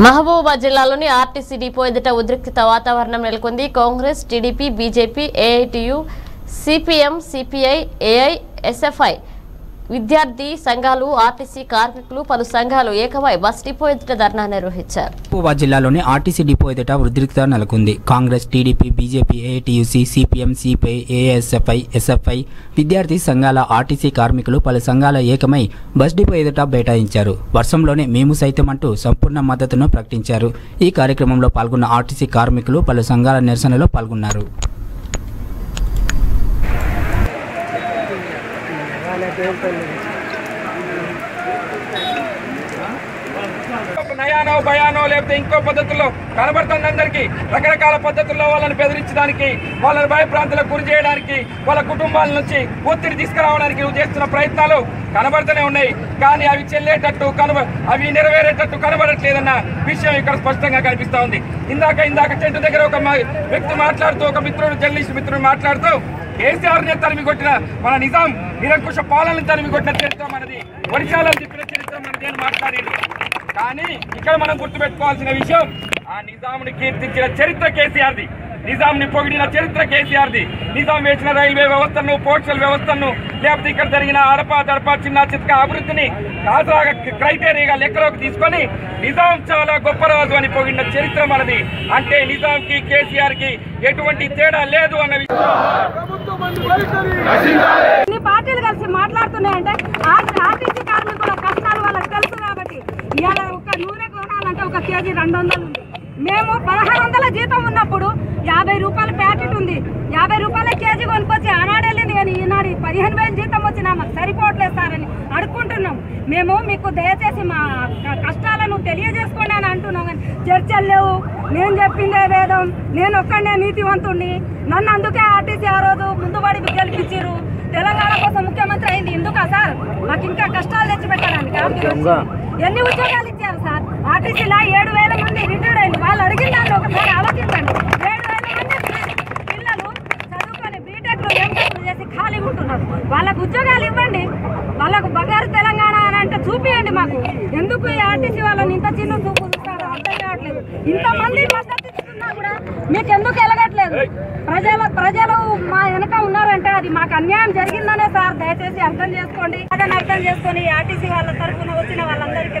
మహబూబాబాద్ జిల్లాలోని RTC depot ఎదుట ఉద్రిక్త వాతావరణం నెలకొంది. Congress TDP BJP AITU CPM CPI AI SFI విద్యార్థి సంఘాలు ఆర్టీసీ కార్మికులు పలు సంఘాలు ఏకమై బస్ డిపో ఎదుట ధర్నా నిర్వహించారు. మహబూబాబాద్ జిల్లాలోని ఆర్టీసీ డిపో ఎదుట ఉద్రిక్త నెలకొంది. Congress TDP BJP AITUC CPM CPI ASFI SFI విద్యార్థి సంఘాల ఆర్టీసీ కార్మికులు పలు సంఘాల ఏకమై బస్ డిపో ఎదుట బైఠాయించారు. వర్షంలోనే మేము సైతం అంటూ సంపూర్ణ మద్దతును ప్రకటించారు. ఈ కార్యక్రమంలో పాల్గొన్న ఆర్టీసీ కార్మికులు పలు సంఘాల నిరసనలో పాల్గొన్నారు. पेंट पहन लेंगे। ఒక నయానో భయానో లేకపోతే ఇంకో పద్ధతుల్లో కనబడుతుంది అందరికీ. రకరకాల పద్ధతుల్లో వాళ్ళని బెదిరించడానికి వాళ్ళని భయప్రాంతాలకు గురి చేయడానికి వాళ్ళ కుటుంబాల నుంచి ఒత్తిడి తీసుకురావడానికి నువ్వు చేస్తున్న ప్రయత్నాలు కనబడుతూనే ఉన్నాయి. కానీ అవి చెల్లేటట్టు కనబ అవి నెరవేరేటట్టు కనబడట్లేదన్న విషయం ఇక్కడ స్పష్టంగా కనిపిస్తూ ఉంది. ఇందాక ఇందాక చెట్టు దగ్గర ఒక వ్యక్తి మాట్లాడుతూ ఒక మిత్రుడు జర్నలిస్ట్ మిత్రుడు మాట్లాడుతూ కేసీఆర్ని తరిమి కొట్టిన మన నిజాం నిరంకుశ పాలనని తరిమి కొట్టిన చరిత్ర మనది. ఒడిశాలో చెప్పిన చరిత్ర మనది అని మాట్లాడిండు. కానీ ఇక్కడ మనం గుర్తుపెట్టుకోవాల్సిన విషయం ఆ నిజాంని కీర్తించిన చరిత్ర కేసీఆర్ది. నిజాంని పొగిడిన చరిత్ర కేసీఆర్ది. నిజాం వేసిన రైల్వే వ్యవస్థను పోస్టల్ వ్యవస్థను లేకపోతే ఇక్కడ జరిగిన అడపా దడపా చిన్న చిత్క అభివృద్ధిని కాసాగా క్రైటీరియాగా లెక్కలోకి తీసుకొని నిజాం చాలా గొప్ప రాజు అని పొగిడిన చరిత్ర మనది. అంటే నిజాంకి కేసీఆర్కి ఎటువంటి తేడా లేదు అన్న విషయం. పార్టీలు కలిసి మాట్లాడుతున్నాయంటే ఆర్- ఆర్టీసీ కార్మికుల కష్టాలు వాళ్ళకి తెలుసు కాబట్టి ఇవాళ ఒక నూనె కొనాలంటే ఒక కేజీ రెండు వందలు ఉంది. మేము పదహారు వందల జీతం ఉన్నప్పుడు యాభై రూపాయల ప్యాకెట్ ఉంది. యాభై రూపాయల కేజీ కొనుక్కొచ్చి ఆనాడు వెళ్ళింది కానీ ఈనాడు పదిహేను వేలు జీతం వచ్చినా మాకు సరిపోవట్లేదు సార్ అని అడుక్కుంటున్నాం. మేము మీకు దయచేసి మా కష్టాలను తెలియజేసుకోండి అని అంటున్నాం కానీ చర్చలు లేవు. నేను చెప్పిందే వేదం. నేను ఒక్కడే నీతివంతుణ్ణి. నన్ను అందుకే ఆర్టీసీ ఆ రోజు ముందుబడి గెలిపించారు తెలంగాణ కోసం ముఖ్యమంత్రి అయింది. ఎందుకా సార్? మాకు ఇంకా కష్టాలు తెచ్చిపెట్టడానికి ఎన్ని ఉద్యోగాలు ఇచ్చారు సార్? ఆర్టీసీలో ఏడు వేల మంది రిటైర్డ్ అయింది వాళ్ళు అడిగిన దాంట్లో ఒకసారి ఆలోచించండి. ఏడు వేల మంది పిల్లలు చదువుకొని బీటెక్లు ఎంటెక్లు చేసి ఖాళీగా ఉంటున్నారు. వాళ్ళకు ఉద్యోగాలు ఇవ్వండి. వాళ్ళకు బంగారు తెలంగాణ అని అంటే చూపియండి మాకు. ఎందుకు ఈ ఆర్టీసీ వాళ్ళని ఇంత చిన్న చూపు చూస్తారో అర్థం కావట్లేదు. ఇంతమంది మద్దతు కూడా మీకు ఎందుకు ఎలగట్లేదు? ప్రజల ప్రజలు మా వెనక ఉన్నారంటే అది మాకు అన్యాయం జరిగిందనే సార్. దయచేసి అర్థం చేసుకోండి. అదని అర్థం చేసుకొని ఆర్టీసీ వాళ్ళ తరఫున వచ్చిన వాళ్ళందరికీ